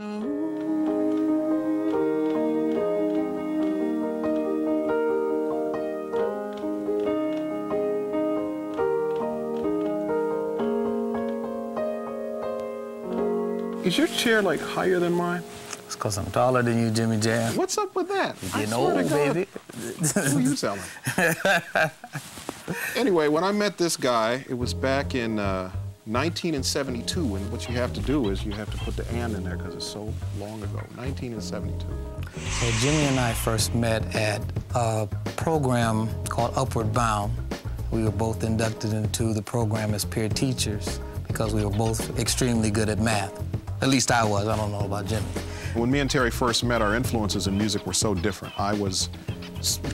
Is your chair like higher than mine? It's because I'm taller than you, Jimmy Jam. What's up with that? You're getting old, baby. Who you telling? anyway, when I met this guy, it was back in uh, 1972, and 72, and what you have to do is you have to put the and in there because it's so long ago. 1972. So Jimmy and I first met at a program called Upward Bound. We were both inducted into the program as peer teachers because we were both extremely good at math. At least I was. I don't know about Jimmy. When me and Terry first met, our influences in music were so different. I was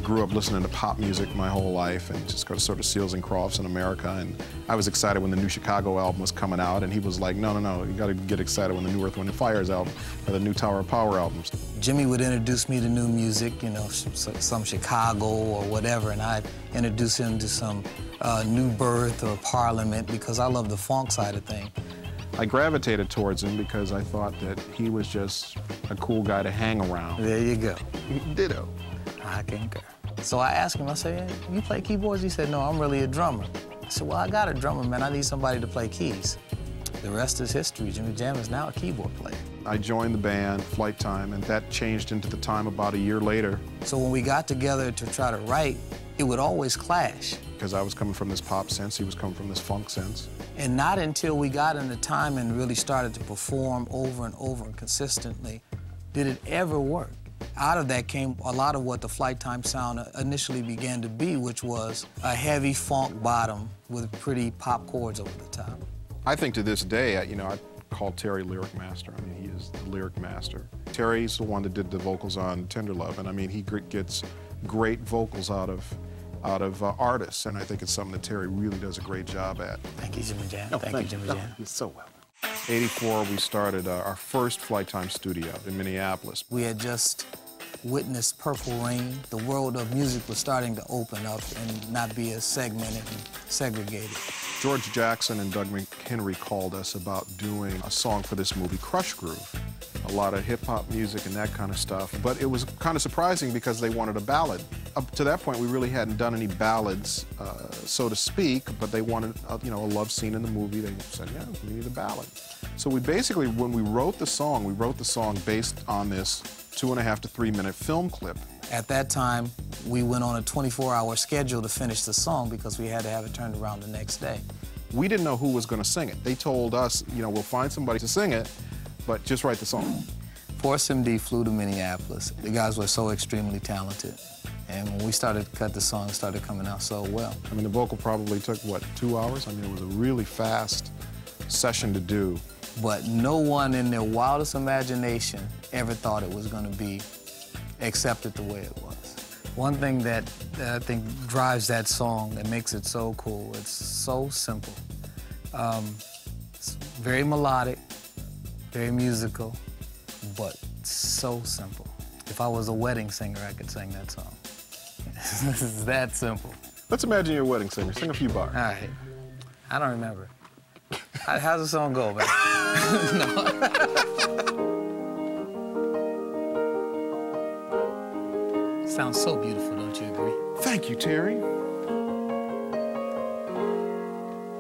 grew up listening to pop music my whole life and just got sort of Seals and Crofts in America. And I was excited when the new Chicago album was coming out, and he was like, no, no, no, you got to get excited when the new Earth, Wind, and Fire's album or the new Tower of Power albums. Jimmy would introduce me to new music, you know, some Chicago or whatever, and I'd introduce him to some uh, New Birth or Parliament because I love the funk side of things. I gravitated towards him because I thought that he was just a cool guy to hang around. There you go. Ditto. I concur. So I asked him, I said, you play keyboards? He said, no, I'm really a drummer. I said, well, I got a drummer, man. I need somebody to play keys. The rest is history. Jimmy Jam is now a keyboard player. I joined the band, Flyte Tyme, and that changed into the time about a year later. So when we got together to try to write, it would always clash. Because I was coming from this pop sense, he was coming from this funk sense. And not until we got into time and really started to perform over and over and consistently did it ever work. Out of that came a lot of what the Flyte Tyme sound initially began to be, which was a heavy funk bottom with pretty pop chords over the top. I think to this day, you know, I call Terry lyric master. I mean, he is the lyric master. Terry's the one that did the vocals on Tender Love, and I mean, he gets great vocals out of out of uh, artists, and I think it's something that Terry really does a great job at. Thank you, Jimmy Jam. thank, thank, you, Jimmy Jam. You're so well. 84, we started uh, our first Flyte Tyme studio in Minneapolis. We had just witnessed Purple Rain. The world of music was starting to open up and not be as segmented and segregated. George Jackson and Doug McHenry called us about doing a song for this movie, Krush Groove a lot of hip-hop music and that kind of stuff. But it was kind of surprising because they wanted a ballad. Up to that point, we really hadn't done any ballads, uh, so to speak, but they wanted, a, you know, a love scene in the movie. They said, yeah, we need a ballad. So we basically, when we wrote the song, we wrote the song based on this two and a half to three minute film clip. At that time, we went on a 24-hour schedule to finish the song because we had to have it turned around the next day. We didn't know who was going to sing it. They told us, you know, we'll find somebody to sing it, but just write the song. Force MD flew to Minneapolis. The guys were so extremely talented. And when we started to cut the song, it started coming out so well. I mean, the vocal probably took, what, two hours? I mean, it was a really fast session to do. But no one in their wildest imagination ever thought it was going to be accepted the way it was. One thing that, that I think drives that song that makes it so cool, it's so simple. Um, it's very melodic, very musical, but so simple. If I was a wedding singer, I could sing that song. it's that simple. Let's imagine you're a wedding singer. Sing a few bars. All right. I don't remember. How's the song go, man? No. Sounds so beautiful, don't you agree? Thank you, Terry.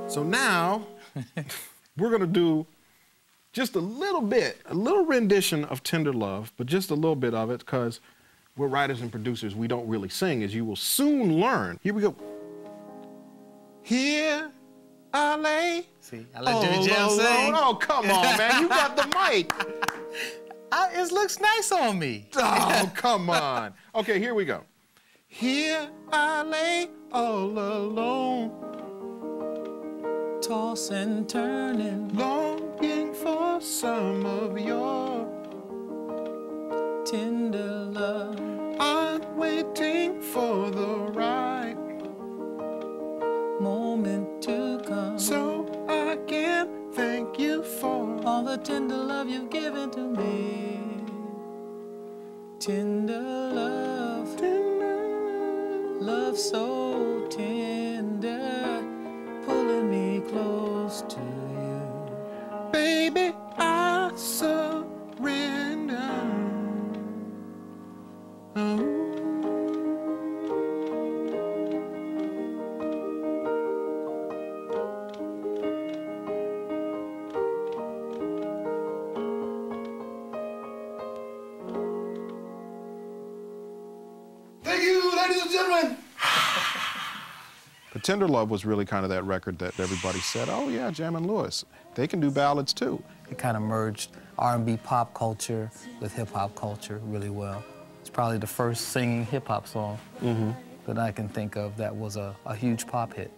So now, we're gonna do just a little bit, a little rendition of Tender Love, but just a little bit of it because we're writers and producers. We don't really sing, as you will soon learn. Here we go. Here I lay. See, I let oh, Jimmy Jam sing. Oh, come on, man. You got the mic. I, it looks nice on me. Oh, come on. Okay, here we go. Here I lay all alone. Tossing, turning. Longing for some of your tender love. I'm waiting for the moment to come. So I can thank you for all the tender love you've given to me. Tender love. Tender love so tender, ladies and gentlemen. But Tender Love was really kind of that record that everybody said, oh yeah, Jam and Lewis, they can do ballads too. It kind of merged R&B pop culture with hip hop culture really well. It's probably the first singing hip hop song Mm-hmm. that I can think of that was a, a huge pop hit,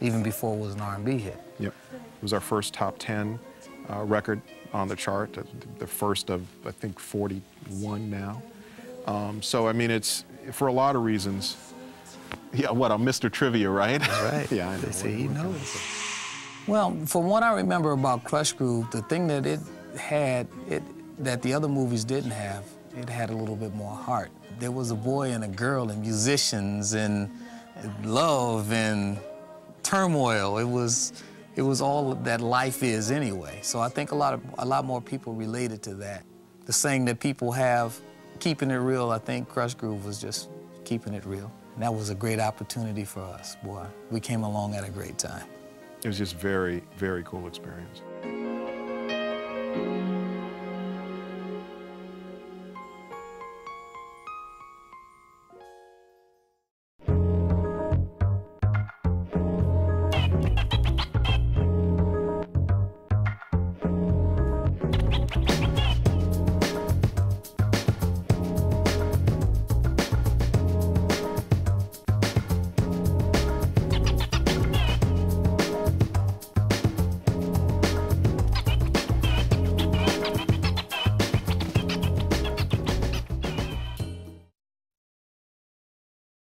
even before it was an R&B hit. Yep. It was our first top 10 uh, record on the chart, the, the first of, I think, 41 now. Um, so, I mean, it's for a lot of reasons. Yeah, what, I'm Mr. Trivia, right? Right. yeah, I know. They say he knows. Well, from what I remember about Krush Groove, the thing that it had, it that the other movies didn't have, it had a little bit more heart. There was a boy and a girl and musicians and love and turmoil. It was, it was all that life is anyway. So I think a lot of a lot more people related to that. The saying that people have, keeping it real. I think Krush Groove was just keeping it real. And that was a great opportunity for us, boy. We came along at a great time. It was just very, very cool experience.